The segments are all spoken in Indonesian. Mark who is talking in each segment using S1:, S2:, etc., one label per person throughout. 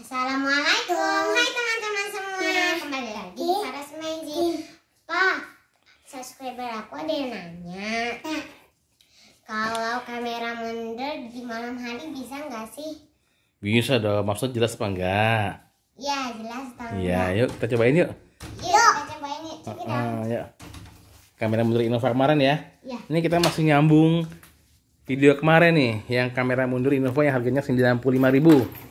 S1: Assalamualaikum, hai teman-teman semua. Kembali lagi di Paras Magic. Pak, subscriber aku ada yang nanya. Kalau kamera mundur di malam hari bisa nggak sih?
S2: Bisa dong, maksud jelas apa enggak?
S1: Ya jelas tahu.
S2: Iya, yuk kita cobain yuk.
S1: Yuk, kita cobain yuk. It out.
S2: Ah, yuk. Kamera mundur Innova kemarin ya.
S1: Ya.
S2: Ini kita masih nyambung video kemarin nih, yang kamera mundur Innova yang harganya 95.000.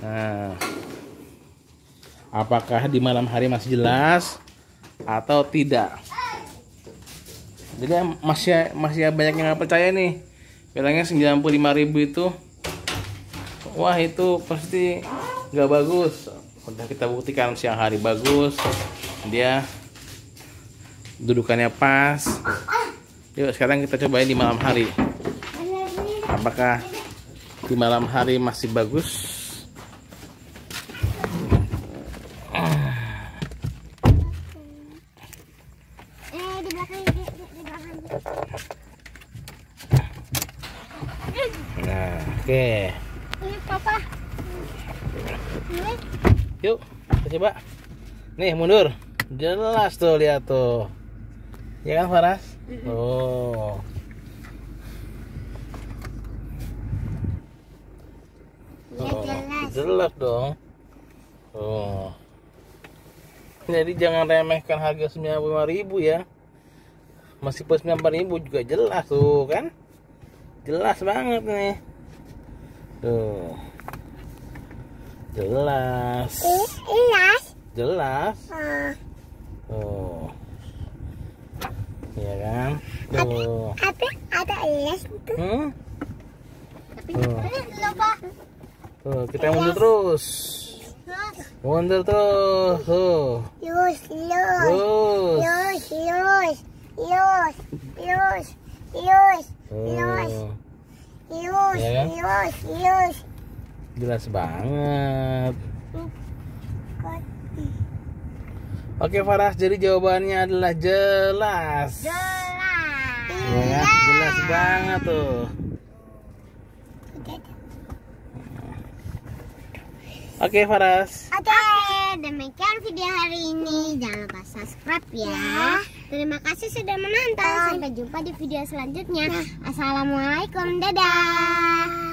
S2: Nah, apakah di malam hari masih jelas atau tidak? Jadi masih masih banyak yang nggak percaya nih. Bilangnya 95.000 itu wah itu pasti nggak bagus. Udah kita buktikan siang hari bagus. Dia dudukannya pas. Yuk sekarang kita cobain di malam hari. Apakah di malam hari masih bagus?
S1: Eh di belakang di, di, di belakang.
S2: Nah, oke.
S1: Ini papa. Ini
S2: Yuk, kita coba. Nih, mundur. Jelas tuh, lihat tuh. Ya kan, Faras? Oh.
S1: ya
S2: Oh,
S1: jelas.
S2: Jelas dong. Oh. Jadi jangan remehkan harga 95.000 ya. Masih plus 94.000 juga jelas tuh kan? Jelas banget nih. Tuh. Jelas.
S1: Jelas.
S2: Jelas.
S1: Oh.
S2: Tuh. Iya kan? Tuh.
S1: Tapi ada elas itu.
S2: Hmm? Tuh. Tuh, kita mundur terus. Mundur terus. Tuh.
S1: Lus, lus, lus,
S2: Tuh.
S1: lus,
S2: Iya kan?
S1: lus, lus.
S2: Jelas banget. Oke Faras, jadi jawabannya adalah jelas.
S1: Jelas.
S2: Ya, jelas banget tuh. Oke Faras.
S1: Oke, demikian video hari ini. Jangan lupa subscribe ya. Terima kasih sudah menonton. Sampai jumpa di video selanjutnya. Assalamualaikum, dadah.